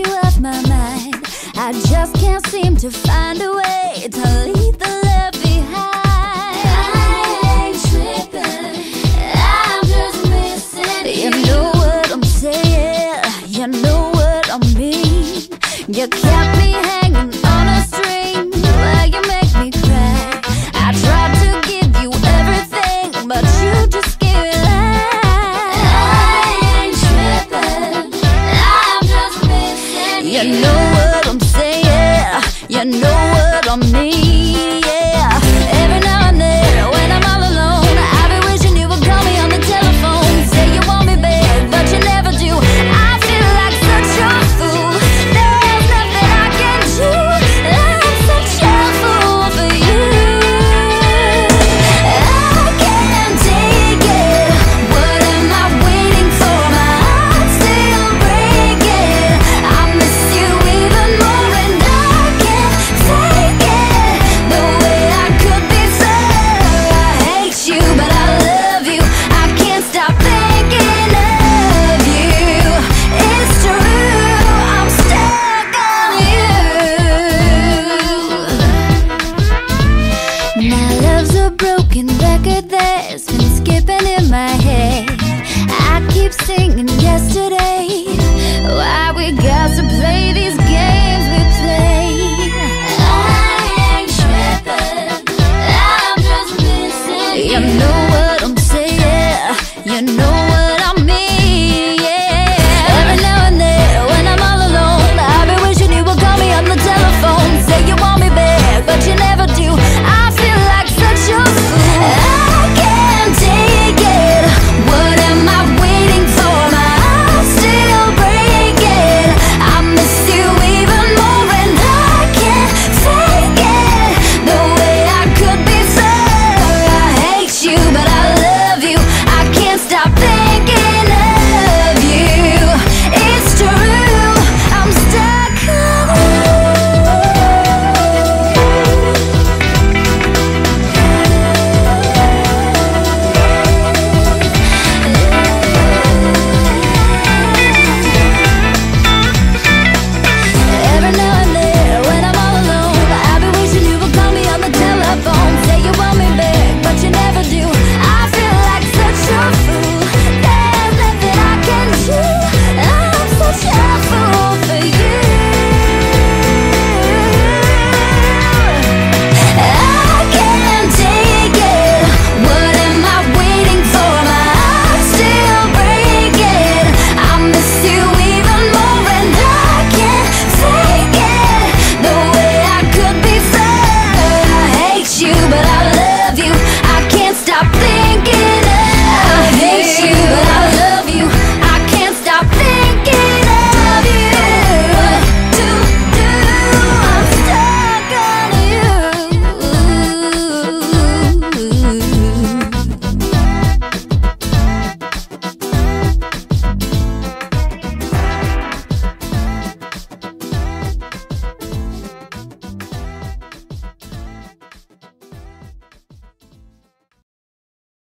you off my mind. I just can't seem to find a way to leave the love behind. I ain't tripping, I'm just missing you. You know what I'm saying, you know what I mean. You kept me hanging on You know what I'm saying, you know what I mean. broken record that's been skipping in my head. I keep singing